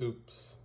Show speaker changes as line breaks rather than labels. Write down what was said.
Oops.